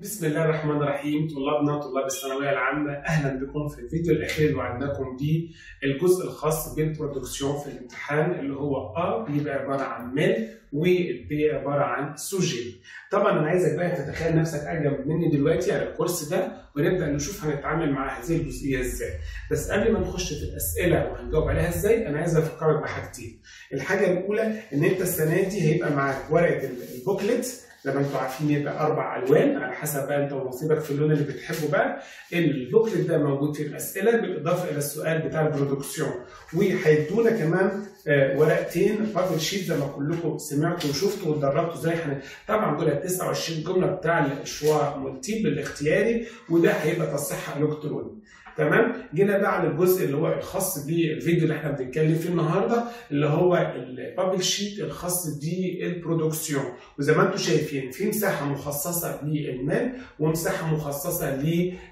بسم الله الرحمن الرحيم. طلابنا طلاب الثانوية العامة أهلا بكم في الفيديو الأخير اللي وعدناكم بيه الجزء الخاص بال production في الامتحان اللي هو A بيبقى عبارة عن mail وال B عبارة عن sujet. طبعا أنا عايزك بقى تتخيل نفسك أجمل مني دلوقتي على الكورس ده ونبدأ نشوف هنتعامل مع هذه الجزئية إزاي. بس قبل ما نخش في الأسئلة وهنجاوب عليها إزاي أنا عايز أفكرك بحاجتين. الحاجة الأولى إن أنت السنة دي هيبقى معاك ورقة ال booklet زي ما أنتم عارفين يبقى أربع ألوان على حسب بقى أنت ونصيبك في اللون اللي بتحبه بقى ال booklet ده موجود فيه الأسئلة بالإضافة إلى السؤال بتاع ال production. وهيدونا كمان آه ورقتين bubble sheet زي ما كلكم سمعتوا وشفتوا واتدربتوا إزاي. إحنا طبعا دول 29 جملة بتاع ال choix multiple الاختياري وده هيبقى تصحيح الكتروني تمام؟ جينا بقى على الجزء اللي هو الخاص بالفيديو اللي إحنا بنتكلم فيه النهارده اللي هو ال bubble sheet الخاص بال production وزي ما أنتم شايفين في مساحة مخصصة لل mail ومساحة مخصصة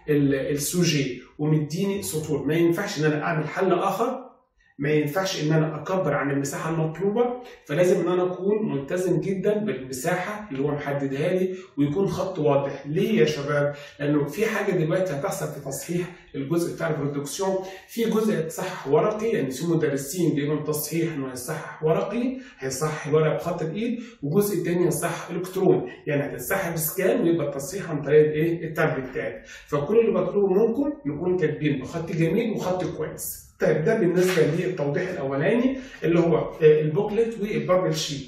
لل sujet ومديني سطور. ما ينفعش إن أنا أعمل حل آخر ما ينفعش إن أنا أكبر عن المساحة المطلوبة فلازم إن أنا أكون ملتزم جدا بالمساحة اللي هو محددها لي ويكون خط واضح. ليه يا شباب؟ لأنه في حاجة دلوقتي هتحصل في تصحيح الجزء بتاع ال production. في جزء هيتصحح ورقي يعني في مدرسين بيقولوا تصحيح إنه هيصحح ورقي هيصحح الورقه بخط الإيد وجزء تاني هيصحح الكتروني يعني هتتصحح scan ويبقى التصحيح عن طريق الايه التابلت بتاعي فكل اللي بطلبه منكم نكون كاتبين بخط جميل وخط كويس. طيب ده بالنسبة للتوضيح الأولاني اللي هو ال booklet وال bubble sheet.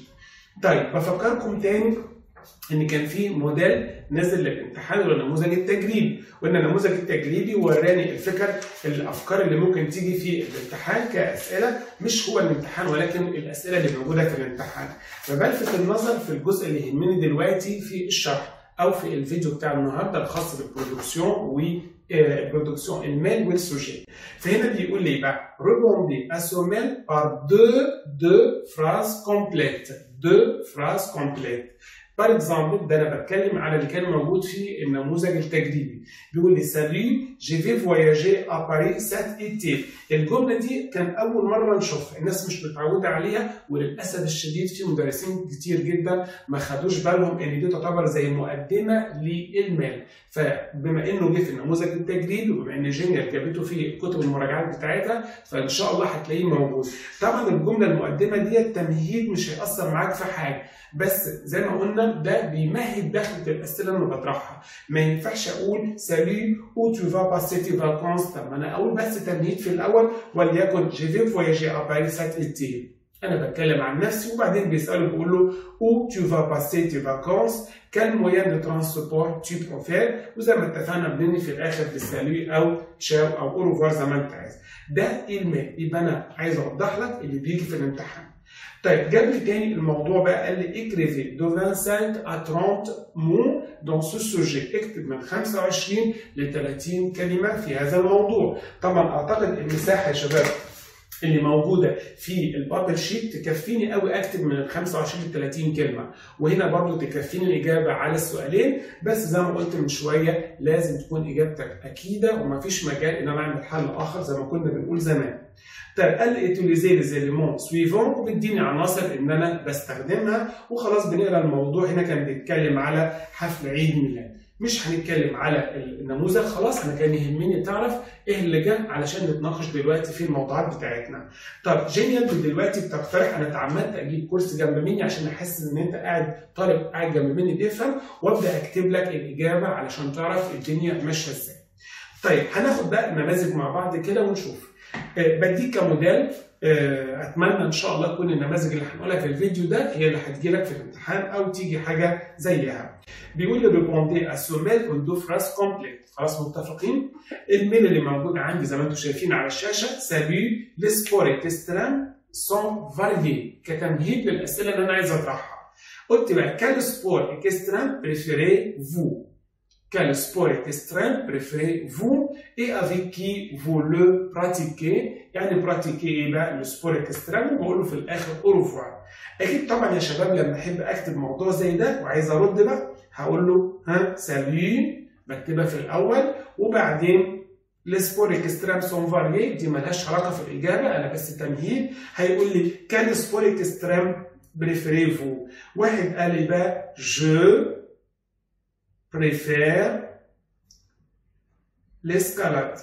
طيب بفكركم تاني إن كان في موديل نزل للامتحان اللي هو النموذج التجريبي وإن النموذج التجريبي وراني الفكر الأفكار اللي ممكن تيجي في الامتحان كأسئلة مش هو الامتحان ولكن الأسئلة اللي موجودة في الامتحان. فبلفت النظر في الجزء اللي يهمني دلوقتي في الشرح أو في الفيديو بتاع النهارده الخاص بالبرودكسيون و البرودكسيون الميل والسوجي فهنا بيقول لي بقى répondez à ce mail par deux deux phrases complètes deux phrases par exemple ده أنا بتكلم على اللي كان موجود في النموذج التجريبي. بيقول لي Salut, je vais voyager à Paris cet été الجملة دي كان أول مرة نشوفها. الناس مش متعودة عليها وللأسف الشديد في مدرسين كتير جدا ما خدوش بالهم إن دي تعتبر زي مقدمة للـ mail. فبما إنه جه في النموذج التجريبي وبما إن جينير جابته في كتب المراجعات بتاعتها فإن شاء الله هتلاقيه موجود. طبعا الجملة المقدمة دي التمهيد مش هيأثر معاك في حاجة. بس زي ما قلنا ده بيمهد دخلة الأسئلة اللي بطرحها. ما ينفعش أقول Salut, où tu vas passer tes vacances طب ما أنا أقول بس تمهيد في الأول وليكن je vais voyager à Paris cet été أنا بتكلم عن نفسي وبعدين بيسأله بيقول له où tu vas passer tes vacances, quel moyen de transport tu préfères وزي ما اتفقنا بنني في الآخر بالـ salut أو تشاو أو au revoir زي ما أنت عايز ده ال mail يبقى أنا عايز أوضح لك اللي بيجي في الامتحان. طيب جاب لي تاني الموضوع بقى قال لي écrivez de 25 à 30 mots dans ce sujet اكتب من 25 ل 30 كلمة في هذا الموضوع. طبعا أعتقد المساحه يا شباب اللي موجودة في ال bubble sheet تكفيني قوي أكتب من ال 25 ل 30 كلمة. وهنا برضو تكفيني الإجابة على السؤالين بس زي ما قلت من شوية لازم تكون إجابتك أكيدة ومفيش مجال إن أنا أعمل حل آخر زي ما كنا بنقول زمان. طيب قال لي utilisez les éléments suivants وبيديني عناصر ان أنا بستخدمها وخلاص بنقرأ الموضوع هنا كان بيتكلم على حفل عيد ميلاد مش هنتكلم على النموذج خلاص أنا كان يهمني تعرف إيه اللي جه علشان نتناقش دلوقتي في الموضوعات بتاعتنا. طب جينيال دلوقتي بتقترح أنا اتعمدت أجيب كرسي جنب مني عشان أحس إن أنت قاعد طالب قاعد جنب مني بيفهم وأبدأ أكتب لك الإجابة علشان تعرف الدنيا ماشية إزاي. طيب هناخد بقى نماذج مع بعض كده ونشوف. بديك كموديل أتمنى إن شاء الله تكون النماذج اللي هنقولها في الفيديو ده هي اللي هتجي لك في الامتحان أو تيجي حاجة زيها. بيقول لي répondez à ce mail en deux phrases complètes خلاص متفقين؟ ال mail اللي موجود عندي زي ما أنتم شايفين على الشاشة Salut, les sports extrêmes sont variés كتمهيد للأسئلة اللي أنا عايز أطرحها. قلت بقى quel sport extrême préférez-vous Quel sport extrême préférez-vous et avec qui vous le pratiquez. يعني pratiquer إيه بقى ال sport extrême وبقول له في الآخر au revoir أكيد طبعا يا شباب لما أحب أكتب موضوع زي ده وعايز أرد بقى هقول له ها salut بكتبها في الأول. وبعدين ال sports extrêmes sont variés دي ملهاش علاقة في الإجابة أنا بس تمهيد. هيقول لي quel sport extrême préférez-vous واحد قال لي بقى je préfère l'escalade.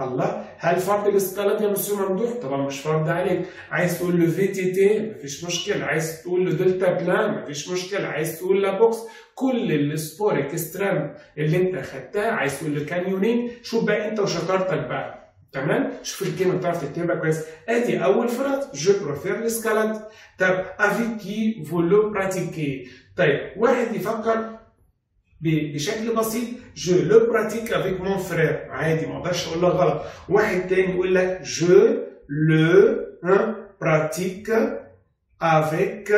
الله هل فرض ال escalade يا مسيو ممدوح؟ طبعا مش فرض عليك، عايز تقول له VTT مفيش مشكلة، عايز تقول له deltaplane مفيش مشكلة، عايز تقول la boxe، كل ال sports extrêmes اللي انت خدتها، عايز تقول له canyoning، شوف بقى انت وشطارتك بقى، تمام؟ شوف الكلمة بتعرف تكتبها كويس، ادي أول فرض je préfère l'escalade، طب avec qui vous le pratiquez، طيب واحد يفكر بشكل بسيط je le pratique avec mon frère عادي ما أقدرش أقول لك غلط. واحد تاني يقول لك je le pratique avec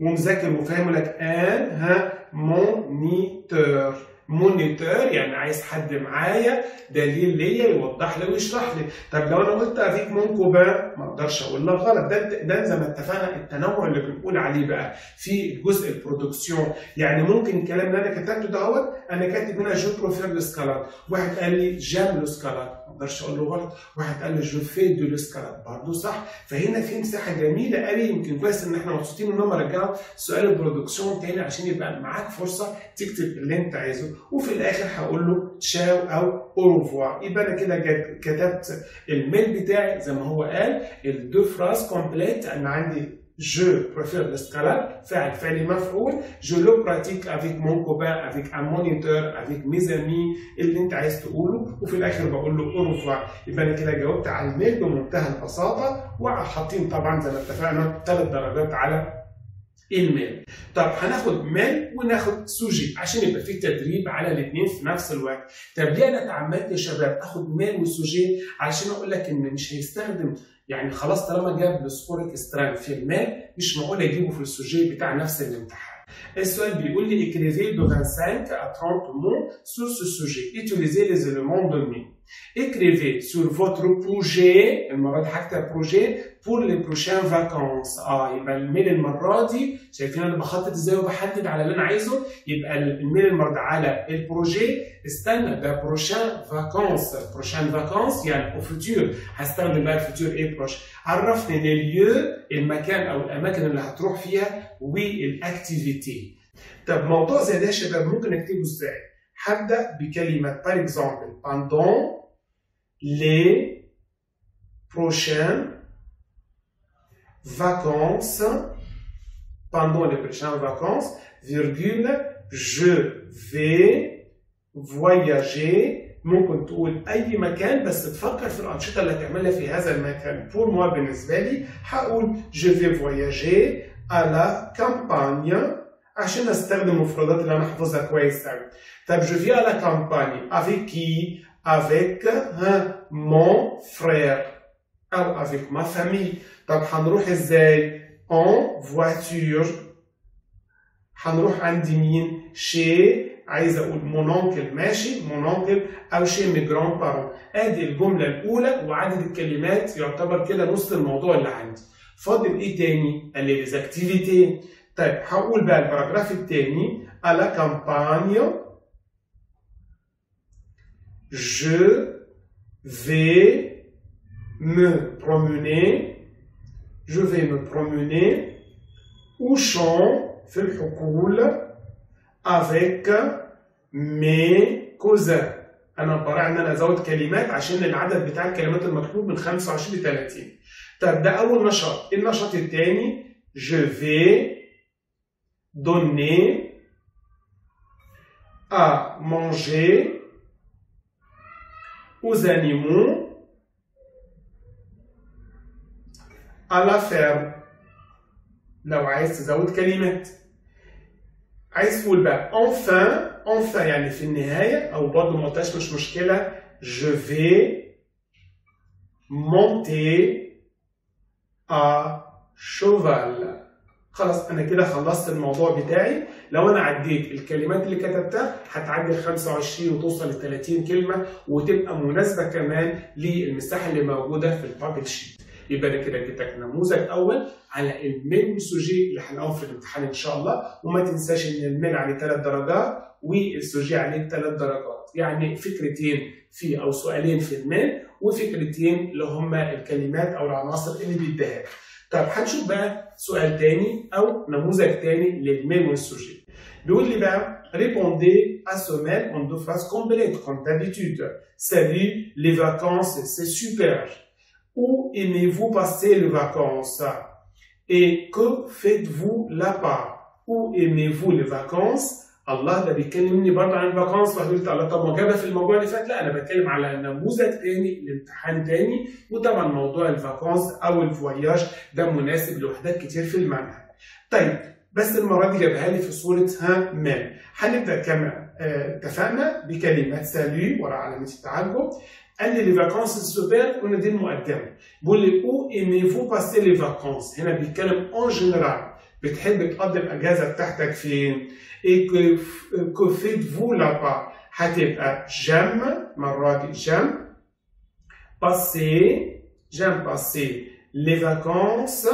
ومذاكر وفاهم لك un ها moniteur moniteur يعني عايز حد معايا دليل ليا يوضح لي ويشرح لي. طب لو أنا قلت avec mon copain ما أقدرش أقول لك غلط. ده ده زي ما اتفقنا التنوع اللي بنقول عليه بقى في جزء ال production. يعني ممكن الكلام اللي أنا كتبته دوت أنا كاتب هنا je préfère l'escalade واحد قال لي j'aime l'escalade ما أقدرش أقول له غلط. واحد قال لي je fais de l'escalade برضه صح؟ فهنا في مساحة جميلة قوي. يمكن كويس إن إحنا مبسوطين إن هم رجعوا سؤال ال production تاني عشان يبقى معاك فرصة تكتب اللي أنت عايزه. وفي الآخر هقول له تشاو أو au revoir يبقى أنا كده كتبت ال mail بتاعي زي ما هو قال. ال deux phrases complètes. أنا عندي je préfère l'escalade, فعل فعل مفعول, je le pratique avec mon copain, avec un moniteur, avec mes amis, اللي انت عايز تقوله وفي الآخر بقول له au revoir يبقى أنا كده جاوبت على ال mail بمنتهى البساطه وحاطين طبعا زي ما اتفقنا ثلاث درجات على ال mail طب هناخد mail وناخد sujet عشان يبقى في تدريب على الاثنين في نفس الوقت. طب ليه أنا اتعمدت يا شباب آخد mail و sujet عشان أقول لك إن مش هيستخدم؟ يعني خلاص طالما جاب ال sport extrême في ال mail مش معقول يجيبه في ال sujet بتاع نفس الامتحان. السؤال بيقول لي écrivez de 25 à 30 mots sur ce sujet. Utilisez les éléments donnés écrivez sur votre projet المره دي هكتب projet pour les prochaines vacances. آه يبقى ال mail المرة دي شايفين أنا بخطط إزاي وبحدد على اللي أنا عايزه. يبقى ال mail المرة دي على ال projet. استنى ده prochaines vacances prochaines vacances يعني au futur هستخدم بقى ال futur إيه بروش عرفني اليو المكان أو الأماكن اللي هتروح فيها وال activités طب موضوع زي ده يا شباب ممكن اكتبه إزاي؟ هبدا بكلمه par exemple pendant les prochaines vacances pendant les prochaines vacances virgule je vais voyager ممكن تقول اي مكان بس تفكر في الانشطه اللي هتعملها في هذا المكان pour moi بالنسبة لي هقول je vais voyager à la campagne عشان استخدم المفردات اللي أنا حافظها كويس قوي طب vais à la campagne. Avec qui avec hein, mon frère. أو avec ma famille. طب هنروح إزاي؟ En voiture. هنروح عند مين؟ Chez عايز أقول mon oncle ماشي؟ mon oncle أو chez mes grands-parents آدي الجملة الأولى وعدد الكلمات يعتبر كده نص الموضوع اللي عندي. فاضل إيه تاني؟ les, les activités طيب هقول بقى ال paragraphe التاني. à la campagne je vais me promener. Je vais me promener. Au champ في الحقول avec mes cousins. أنا براعي إن أنا أزود كلمات عشان العدد بتاع الكلمات المطلوب من 25 ل 30 طب ده أول نشاط. النشاط الثاني je vais donner à manger aux animaux à la ferme لو عايز تزود كلمات عايز تقول بقى enfin enfin يعني في النهاية أو برضه ما قلتهاش مش مشكلة je vais monter à cheval. خلاص أنا كده خلصت الموضوع بتاعي. لو أنا عديت الكلمات اللي كتبتها هتعدي ال 25 وتوصل ل 30 كلمة وتبقى مناسبة كمان للمساحة اللي موجودة في البابل شيت. يبقى أنا كده اديتك نموذج أول على ال mail وال sujet اللي هنقوم في الامتحان إن شاء الله. وما تنساش إن ال mail عليه ثلاث درجات وال sujet عليه ثلاث درجات. يعني فكرتين في أو سؤالين في ال mail وفكرتين اللي هما الكلمات أو العناصر اللي بيديها. طيب هنشوف بقى سؤال تاني او نموذج تاني للميم والسوجي بيقول لي بقى répondez à ce mail en deux phrases complètes comme d'habitude salut les vacances c'est super où aimez-vous passer les vacances et que faites-vous là-bas où aimez-vous les vacances الله ده بيكلمني برضه عن ال vacances فقلت الله طب ما جابها في الموضوع اللي فات لا أنا بتكلم على نموذج تاني لامتحان تاني وطبعا موضوع ال vacances أو ال voyage ده مناسب لوحدات كتير في المنهج. طيب بس المرة دي جابها لي في صورة ها mail. هنبدأ كما اتفقنا بكلمات salut ورا علامة التعجب. قال لي les vacances super قلنا دي المقدمة. بيقول لي où aimez-vous passer les vacances هنا بيتكلم en général بتحب تقضي الأجازة بتاعتك فين؟ Et que, que faites-vous là-bas? هتبقى j'aime مرة دي j'aime passer j'aime passer les vacances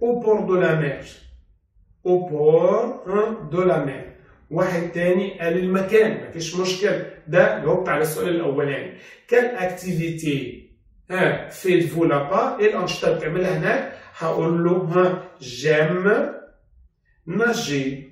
au bord de la mer. Au bord de la mer. واحد تاني قال المكان مفيش مشكلة ده جاوبت على السؤال الأولاني كان activité ها faites-vous là-bas? إيه الأنشطة اللي بتعملها هناك؟ هقول له ها j'aime nager.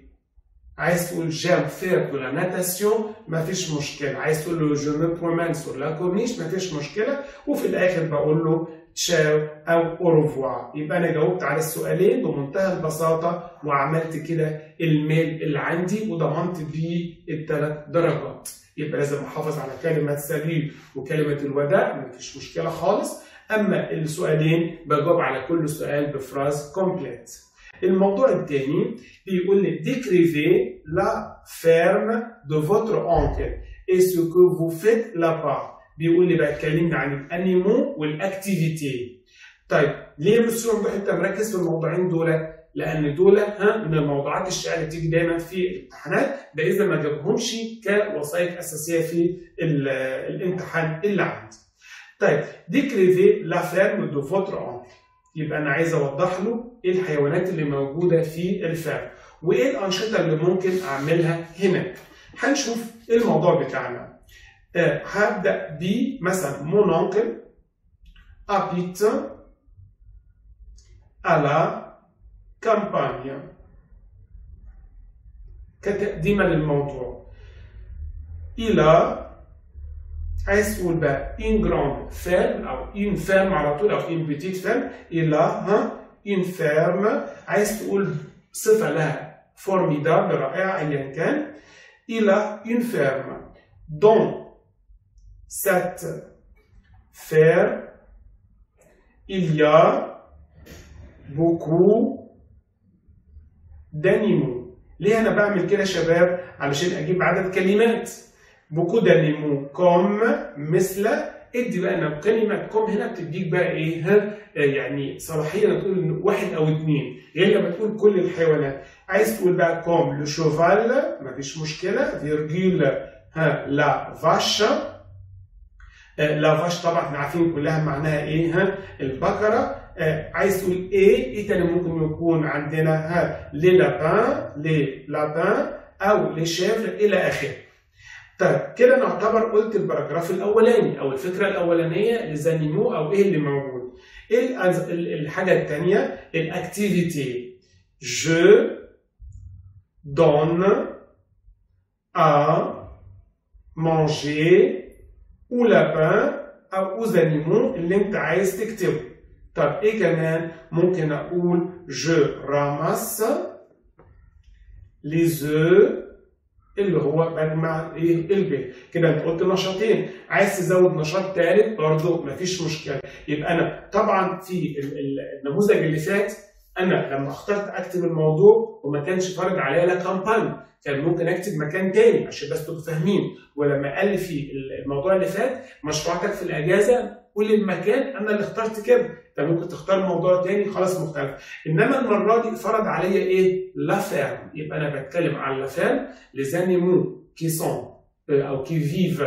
عايز تقول j'aime faire de la natation ما فيش مشكله عايز تقول له je me promène sur la corniche ما فيش مشكله وفي الآخر بقول له تشاو أو au revoir يبقى أنا جاوبت على السؤالين بمنتهى البساطه وعملت كده ال mail اللي عندي وضمنت بيه الثلاث درجات يبقى لازم احافظ على كلمه سلام وكلمه الوداع ما فيش مشكله خالص اما السؤالين بجاوب على كل سؤال ب phrase complète الموضوع الثاني بيقول لي décrivez la ferme de votre oncle et ce que vous faites là-bas. بيقول لي بقى اتكلمنا عن ال animaux وال activités طيب ليه مسيو ممدوح انت مركز في الموضوعين دول؟ لأن دول ها من الموضوعات الشائعه اللي بتيجي دايما في الامتحانات ده إذا ما جابهمش كوسائط أساسية في الامتحان اللي عندي. طيب décrivez la ferme de votre oncle. يبقى أنا عايز أوضح له إيه الحيوانات اللي موجودة في الفرق وإيه الأنشطة اللي ممكن أعملها هناك. هنشوف الموضوع بتاعنا. آه هبدأ ب مثلا مون اونكل habite à la campagne. كتقديما للموضوع. إلى عايز تقول بقى une grande ferme أو une ferme على طول أو petite ferme il a hein, une ferme عايز تقول صفة لها formidable رائعة أيا كان a une ferme dans cette ferme il y a beaucoup d'animaux ليه أنا بعمل كده يا شباب؟ علشان أجيب عدد كلمات beaucoup d'animaux comme مثل ادي بقى أنا كلمه comme هنا بتديك بقى إيه يعني صلاحيه تقول واحد أو اثنين غير لما تقول كل الحيوانات عايز تقول بقى comme le cheval مفيش مشكله virgule ها la vache la vache طبعا إحنا عارفين كلها معناها إيه البقره عايز تقول إيه إيه تاني ممكن يكون عندنا ها les lapins les lapins أو لي إلى اخره طيب كده نعتبر قلت ال paragraphe الأولاني أو الفكرة الأولانية les animaux أو إيه اللي موجود. إيه الحاجة الثانية ال activités. je donne à manger au lapin أو aux animaux اللي أنت عايز تكتبه. طب إيه كمان؟ ممكن أقول je ramasse les œufs اللي هو بجمع إيه؟ البيت كده أنت قلت نشاطين. عايز تزود نشاط ثالث برضه مفيش مشكلة. يبقى أنا طبعا في النموذج اللي فات أنا لما اخترت أكتب الموضوع وما كانش فارض عليا لا كامباني كان ممكن أكتب مكان تاني عشان بس تبقوا فاهمين. ولما قال في الموضوع اللي فات مشروعاتك في الأجازة قول المكان أنا اللي اخترت كده. أنت ممكن تختار موضوع تاني خلاص مختلف. إنما المرة دي فرض عليا إيه؟ la ferme يبقى أنا بتكلم عن la ferme animaux qui sont أو vivent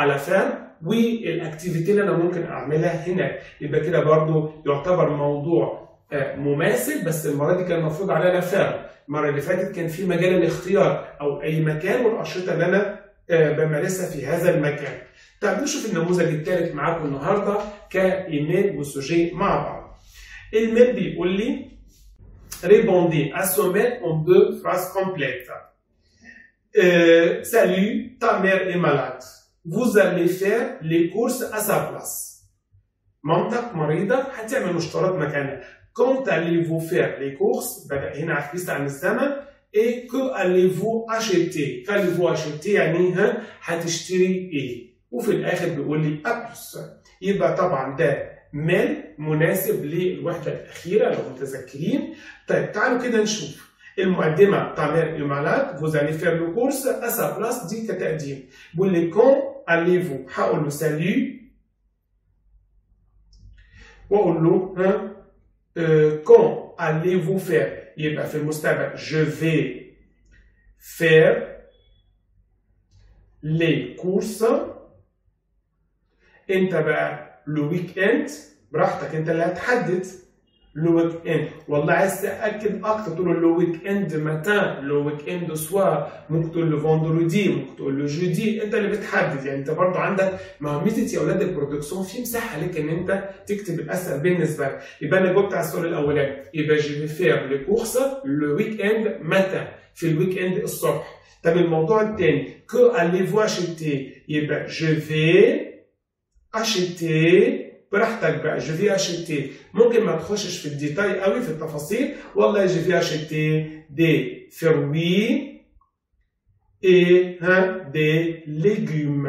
à la ferme وال activités اللي أنا ممكن أعملها هناك. يبقى كده برضو يعتبر موضوع مماثل بس المرة دي كان المفروض la ferme المرة اللي فاتت كان في مجال الاختيار أو أي مكان والأنشطة اللي أنا بمارسها في هذا المكان. طيب نشوف النموذج الثالث معاكم النهارده كإيميل وسوجي مع بعض. الميل بيقول لي répondez à ce mail en deux phrases complètes. euh, salut ta mère vous allez faire les courses à sa place. مامتك مريضة هتعمل مشتريات مكانها. Quand allez-vous faire les courses et que allez-vous acheter? Qu'allez-vous acheter يعني ها هتشتري إيه وفي الآخر بيقول لي à plus يبقى طبعا ده mail مناسب للوحده الاخيره لو متذكرين طيب تعالوا كده نشوف المقدمه بتاع mère malade vous allez faire les courses à sa place دي كتقديم بيقول لي quand allez-vous? هقول له salut واقول له ها euh, quand allez-vous faire? يبقى في المستقبل je vais faire les courses. انت بقى le week-end براحتك انت اللي هتحدد le week-end والله عايز تاكد أكتر تقول له le week-end matin le week-end soir ممكن تقول له vendredi ممكن تقول له jeudi انت اللي بتحدد يعني انت برضه عندك ما ميزه يا أولاد ال production في مساحه لك ان انت تكتب الاسهل بالنسبة لك يبقى أنا جاوبت على السؤال الاولاني يبقى vais faire les courses le week-end matin في ال week-end الصبح طب الموضوع الثاني que allez-vous acheter? يبقى je vais acheter براحتك بقى. Je vais acheter ممكن ما تخشش في الديتاي قوي في التفاصيل. والله je vais acheter des fruits et hein, des légumes.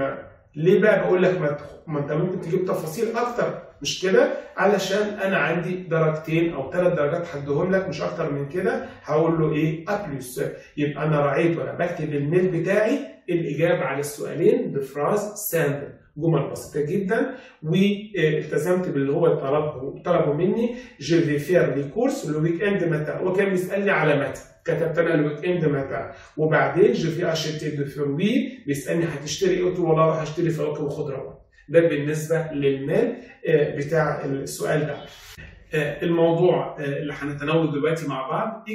ليه بقى بقول لك ما. ما انت ممكن تجيب تفاصيل أكتر؟ مش كده؟ علشان أنا عندي درجتين أو ثلاث درجات هديهم لك مش أكتر من كده. هقول له إيه؟ à plus يبقى أنا راعيت وأنا بكتب ال mail بتاعي. الإجابة على السؤالين ب phrases simples جمل بسيطة جدا والتزمت باللي هو طلبه طلبه مني. je vais faire les courses le week-end matin هو كان بيسألني على متى. كتبت أنا ال week-end matin وبعدين je vais acheter des fruits بيسألني هتشتري إيه؟ قلت له والله هشتري فواكه وخضروات ده بالنسبة لل mail بتاع السؤال ده. الموضوع اللي هنتناوله دلوقتي مع بعض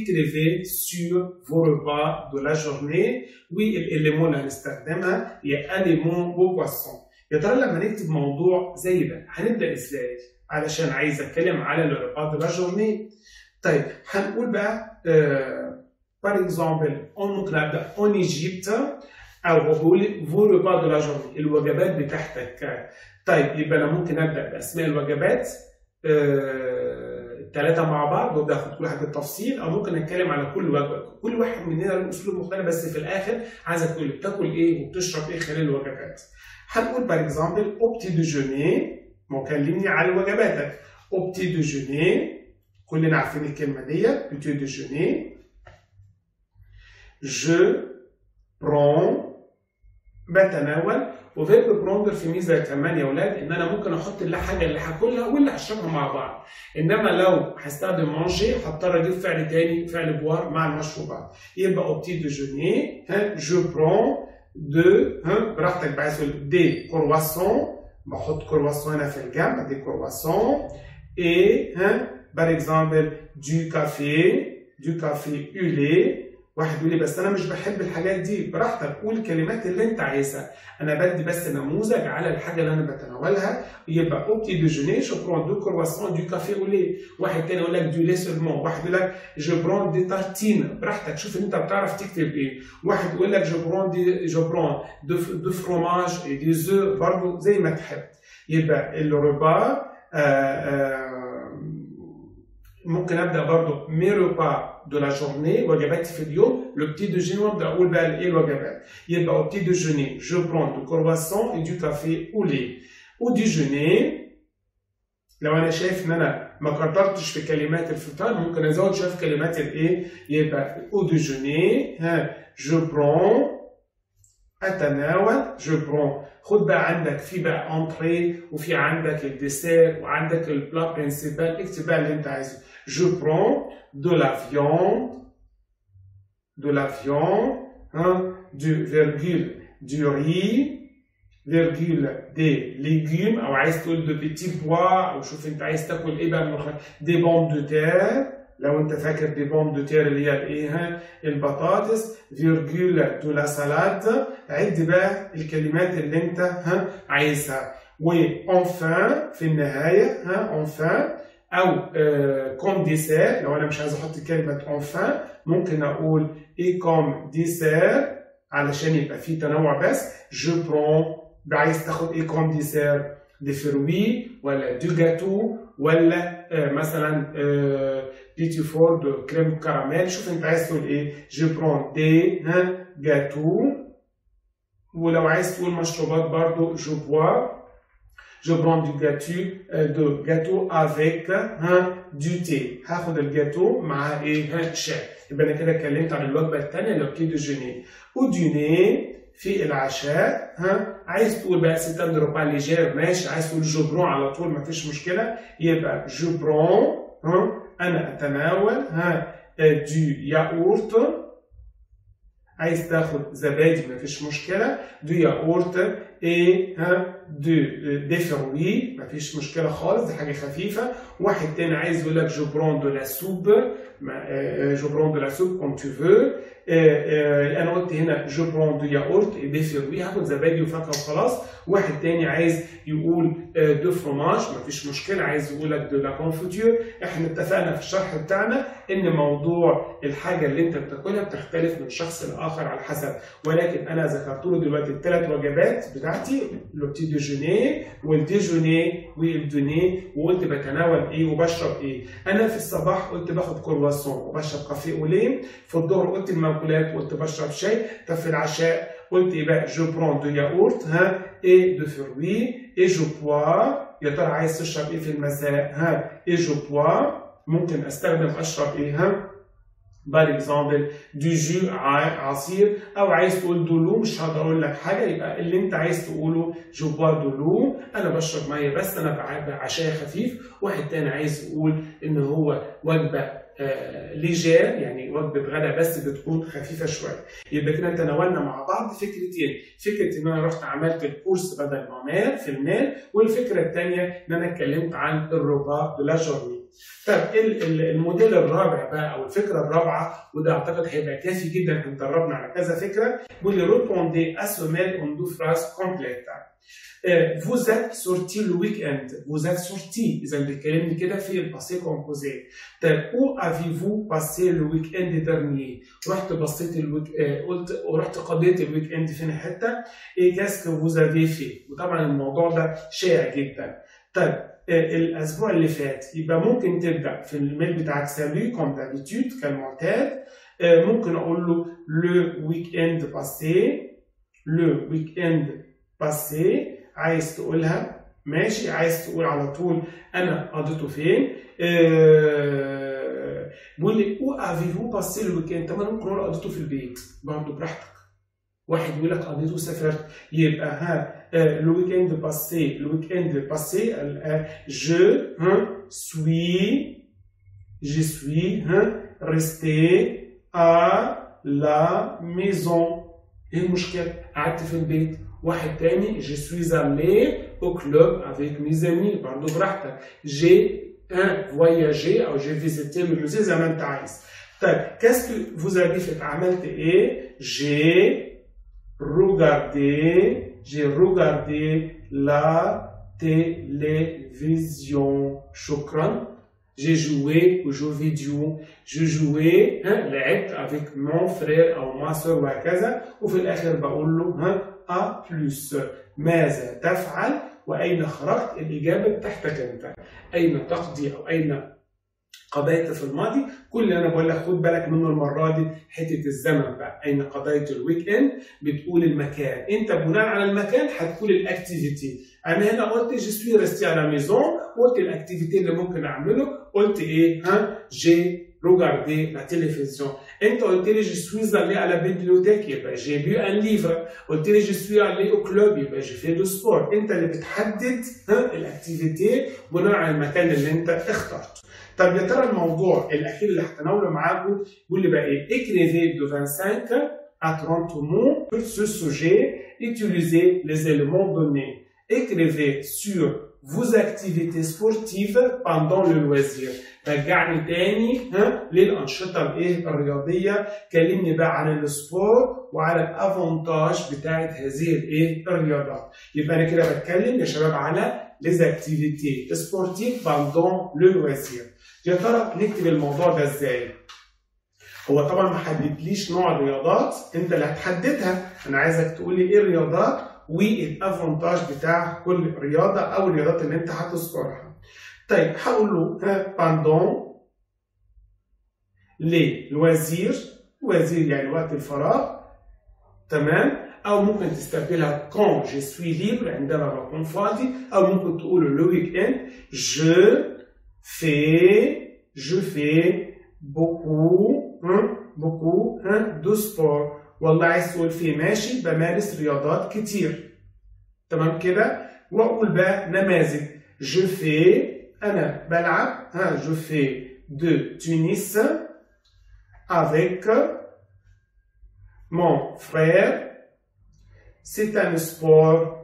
vos repas de la journée. والإليمون اللي هنستخدمها هي أليمون وبواسون يا ترى لما نكتب موضوع زي ده هنبدأ إزاي؟ علشان عايز أتكلم على de la journée طيب هنقول بقى par exemple ممكن أبدأ en Égypte أو بقول repas de la journée الوجبات بتاعتك طيب يبقى أنا ممكن أبدأ بأسماء الوجبات الثلاثة مع بعض وأبدأ أخد كل حاجة بالتفصيل أو ممكن أتكلم على كل وجبة، كل واحد مننا له أسلوب مختلف بس في الآخر عايزك تقول بتاكل إيه وبتشرب إيه خلال الوجبات. هنقول par exemple au petit déjeuner ما كلمني على وجباتك. au petit déjeuner كلنا عارفين الكلمة ديت petit déjeuner je prends بتناول و verbe prendre في ميزه كمان يا أولاد إن أنا ممكن أحط الحاجة اللي هاكلها واللي هشربها مع بعض إنما لو هستخدم manger هضطر أجيب فعل تاني فعل boire مع المشروبات يبقى au petit déjeuner ها je prends du ها براحتك بقى تقول des croissants بحط كرواسون هنا في الجنب des croissants et ها par exemple du café du café au lait واحد يقول لي بس أنا مش بحب الحاجات دي براحتك قول الكلمات اللي أنت عايزها. أنا بدي بس نموذج على الحاجة اللي أنا بتناولها يبقى au petit déjeuner je prends du croissant du café au lait واحد تاني يقول لك du lait seulement واحد يقول لك je prends des tartines براحتك شوف أنت بتعرف تكتب إيه. واحد يقول لك je prends des je prends du du fromage des œufs برضه زي ما تحب. يبقى ال repas ممكن أبدأ برضه mes de la journée وجباتي في اليوم le petit déjeuner وابدا أقول بقى إيه الوجبات يبقى au petit déjeuner je prends du croissant et du café au lait au déjeuner لو أنا شايف ان أنا ما كترتش في كلمات الفطار ممكن ازود شوية في كلمات الايه يبقى au déjeuner ها je prends اتناول je prends خد بقى عندك في بقى entrée وفي عندك ال dessert وعندك ال plat principal اكتب بقى اللي انت عايزه je prends de la viande, de la viande, hein, du virgule du riz, virgule des légumes, أو عايز تقول de petits pois أو شوف أنت عايز تاكل إيه بقى من des pommes de terre, لو انت فاكر des pommes de terre اللي هي الايه البطاطس virgule de la salade عد بقى الكلمات اللي انت ها عايزها و enfin في النهايه ها enfin أو comme dessert لو أنا مش عايز أحط كلمة enfin ممكن أقول et comme dessert علشان يبقى في تنوع بس. je prends عايز تاخد إيه comme dessert des fruits ولا du gâteau ولا آه مثلا آه petit four du crème caramel شوف أنت عايز تقول إيه. je prends des gâteaux ولو عايز تقول مشروبات برضو je bois je prends du gâteau de gâteau avec hein, du thé. هاخد الجاتو مع إيه ها شاي يبقى أنا كده اتكلمت عن الوجبه الثانية اللي petit déjeuner و dîner في العشاء ها عايز تقول بقى c'est un repas léger ماشي عايز تقول je prends على طول ما فيش مشكله يبقى je prends ها أنا اتناول ها du yaourt عايز تاخد زبادي ما فيش مشكله du yaourt إيه ها du des fruits ما فيش مشكلة خالص دي حاجة خفيفة. واحد تاني عايز يقول لك je prends de la soupe. je prends de la soupe comme tu veux أنا قلت هنا je prends du yaourt des fruits هاخد زبادي وفاكهه وخلاص. واحد تاني عايز يقول du fromage ما فيش مشكلة عايز يقول لك de la confiture إحنا اتفقنا في الشرح بتاعنا إن موضوع الحاجة اللي أنت بتاكلها بتختلف من شخص لآخر على حسب. ولكن أنا ذكرت له دلوقتي الثلاث وجبات بتاعتي le petit déjeuner وال déjeuner وال dîner وقلت بتناول إيه وبشرب إيه. أنا في الصباح قلت باخد كرواسون وبشرب café au lait في الظهر قلت المأكولات قلت بشرب شاي. طب في العشاء قلت إيه بقى je prends du yaourt ها et des fruits et je bois يا ترى عايز تشرب إيه في المساء؟ ها et je bois ممكن أستخدم أشرب إيه؟ ها par exemple du jus عصير أو عايز تقول de l'eau مش هقدر أقول لك حاجة. يبقى اللي أنت عايز تقوله je bois de l'eau أنا بشرب مية بس أنا عشاء خفيف. واحد تاني عايز يقول إن هو وجبة léger يعني وجبه غدا بس بتكون خفيفة شوية. يبقى كده تناولنا مع بعض فكرتين. فكرة إن أنا رحت عملت الكورس بدل ما في المول والفكرة الثانية إن أنا اتكلمت عن ال repas de la journée طب الموديل الرابع بقى أو الفكرة الرابعة وده أعتقد هيبقى كافي جدا إحنا اتدربنا على كذا فكرة بيقول لي répondez à ce mail en deux phrases complètes vous êtes sorti le week-end. اذا بيتكلمني كده في ال passé composé طب où avez-vous passé le week-end dernier رحت بصيت ال week قلت ورحت قضيت ال week-end فين حتة؟ et qu'est-ce que vous avez fait وطبعا الموضوع ده شائع جدا. طيب الأسبوع اللي فات. يبقى ممكن تبدأ في ال mail بتاعك salut comme d'habitude كالمعتاد. ممكن أقول له le week-end passé le week-end passé عايز تقولها؟ ماشي. عايز تقول على طول أنا قضيته فين؟ أه بيقول لي où avez-vous passé le week-end طب أنا ممكن أقول قضيته في البيت. برضه براحتك. واحد يقول لك قضيته سافرت يبقى ها le week-end passé, le week-end passé, je hein, suis, je suis hein, resté à la maison. ايه المشكلة؟ قعدت في البيت. واحد تاني je suis allé au club avec mes amis برضه براحتك. j'ai hein, voyagé او j'ai visité le musée زي ما انت عايز. طيب qu'est-ce que vous avez fait؟ عملت ايه؟ j'ai regardé j'ai regardé la télévision. Shukran. J'ai joué aux jeux vidéo. Je jouais hein, لعبت avec mon frère أو ma soeur وهكذا وفي الآخر بقول له hein, A plus ماذا تفعل وأين خرجت الإجابة بتاعتك أنت أين تقضي أو أين قضيت في الماضي. كل اللي أنا بقول لك خد بالك منه المرة دي حتة الزمن بقى. أين قضيت الويك اند بتقول المكان. أنت بناء على المكان هتقول ال activité أنا هنا قلت je suis resté à la maison قلت ال activité اللي ممكن أعمله. قلت إيه؟ ها؟ j'ai regardé la télévision أنت قلت لي je suis à la bibliothèque. يبقى j'ai lu un livre قلت لي je suis allé au club. يبقى j'ai fait du sport أنت اللي بتحدد ها؟ ال activité بناء على المكان اللي أنت اخترته. طب يا ترى الموضوع الأخير اللي هتناوله معاكم بيقول لي بقى إيه؟ écrivez de 25 à 30 mots sur ce sujet utilisez les éléments donnés. Écrivez sur vos activités sportives pendant le loisir. رجعني تاني ها للأنشطة الايه الرياضيه كلمني بقى عن ال sport وعلى ال avantages بتاعت هذه الايه الرياضات يبقى أنا كده بتكلم يا شباب على les activités sportives pendant le loisir. يا ترى نكتب الموضوع ده إزاي؟ هو طبعا ما حددليش نوع الرياضات أنت اللي هتحددها. أنا عايزك تقول لي إيه الرياضات وال avantages بتاع كل رياضة أو الرياضات اللي أنت هتذكرها. طيب هقول له pendant les loisirs loisirs يعني وقت الفراغ. تمام؟ أو ممكن تستبدلها quand je suis libre عندما بكون فاضي. أو ممكن تقول le week-end je fais je fais beaucoup beaucoup de sport والله عايز تقول في ماشي بمارس رياضات كتير تمام كده واقول بقى نماذج je fais أنا بلعب ها je fais du tennis avec mon frère. C'est un sport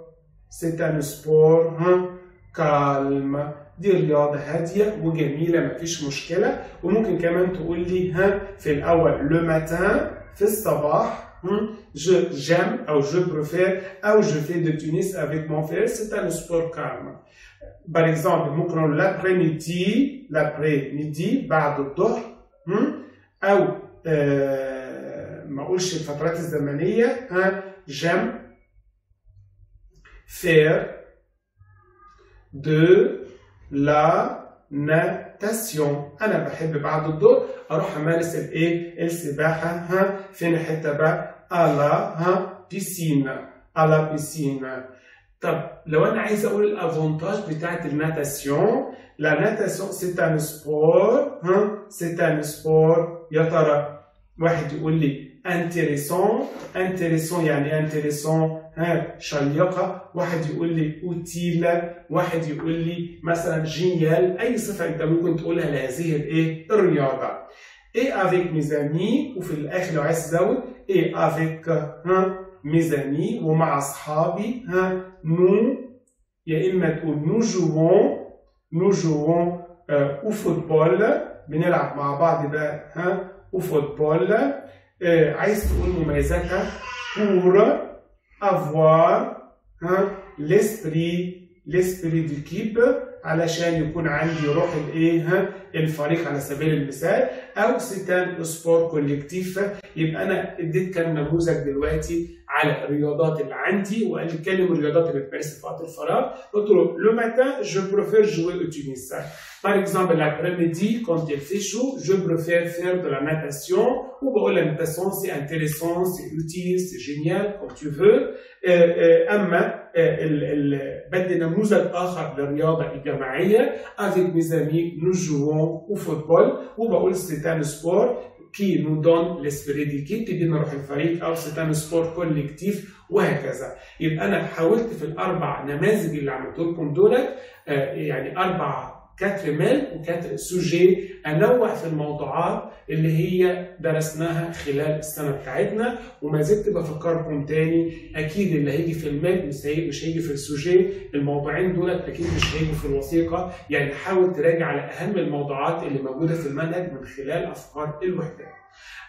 c'est un sport calme. دي رياضة هادية وجميلة مفيش مشكلة. وممكن كمان تقول لي ها في الأول le matin في الصباح j'aime أو je préfère أو je fais du tennis avec mon frère c'est un sport calme par exemple ممكن نقول l'après-midi l'après-midi بعد الظهر أو آه، ما أقولش الفترات الزمنية ها j'aime faire de la natation. أنا بحب بعد الظهر أروح أمارس الايه السباحة. ها فين حتة بقى؟ à la ها piscine à la piscine طب لو أنا عايز أقول ال avantages بتاعت ال natation la natation c'est un sport ها c'est un sport يا ترى واحد يقول لي intéressant intéressant يعني intéressant ها شيقة. واحد يقول لي utile واحد يقول لي مثلا génial. أي صفة أنت ممكن تقولها لهذه الإيه؟ الرياضة. et avec mes amis وفي الآخر لو عايز تزود et avec ها mes amis ومع أصحابي ها nous يا إما تقول nous jouons nous jouons au football بنلعب مع بعض بقى ها au football آه عايز تقول مميزاتها؟ pour avoir ها l'esprit l'esprit d'équipe علشان يكون عندي روح الايه الفريق على سبيل المثال أو c'est un sport collectif يبقى أنا اديت كام نموذج دلوقتي على الرياضات اللي عندي وقال لي الرياضات اللي بتمارسها في وقت الفراغ. قلت له le matin je préfère jouer au tennis par exemple l'après-midi quand il fait chaud je préfère faire de la natation وبقول la natation c'est intéressant c'est utile c'est génial quand tu veux اما بدي نموذج آخر للرياضة الجماعيه avec mes amis nous jouons au football وبقول c'est un sport qui nous donne l'esprit d'équipe تدينا روح الفريق c'est un sport collectif وهكذا. يبقى أنا حاولت في الأربع نماذج اللي عملت لكم دولت يعني أربع quatre mails و quatre sujets انوع في الموضوعات اللي هي درسناها خلال السنة بتاعتنا وما زلت بفكركم تاني. أكيد اللي هيجي في ال mail مش هيجي مش هيجي في ال sujet الموضوعين دولت أكيد مش هيجوا في الوثيقة. يعني حاول تراجع على أهم الموضوعات اللي موجودة في المنهج من خلال أفكار الوحدات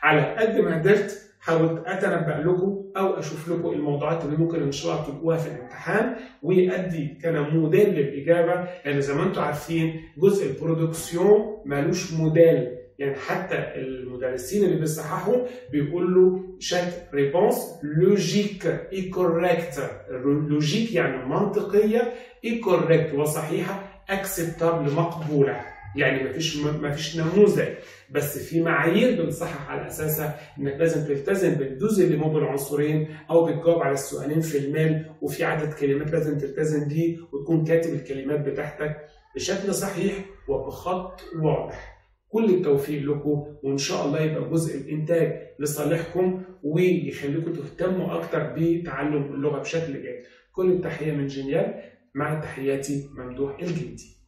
على قد ما قدرت حاولت أتنبأ لكم أو أشوف لكم الموضوعات اللي ممكن إن شاء الله تبقوها في الامتحان وادي كنموذج للإجابة يعني زي ما أنتم عارفين جزء ال production مالوش موديل. يعني حتى المدرسين اللي بيصححوا بيقولوا chaque réponse logique et correcte logique يعني منطقية et correcte وصحيحة acceptable مقبولة. يعني مفيش مفيش نموذج بس في معايير بنصحح على أساسها إنك لازم تلتزم بالجزء اللي مو بالعنصرين أو بتجاوب على السؤالين في الميل وفي عدد كلمات لازم تلتزم بيه وتكون كاتب الكلمات بتاعتك بشكل صحيح وبخط واضح. كل التوفيق لكم وإن شاء الله يبقى جزء الإنتاج لصالحكم ويخليكم تهتموا أكتر بتعلم اللغة بشكل جيد. كل التحية من جنيال مع تحياتي ممدوح الجندي.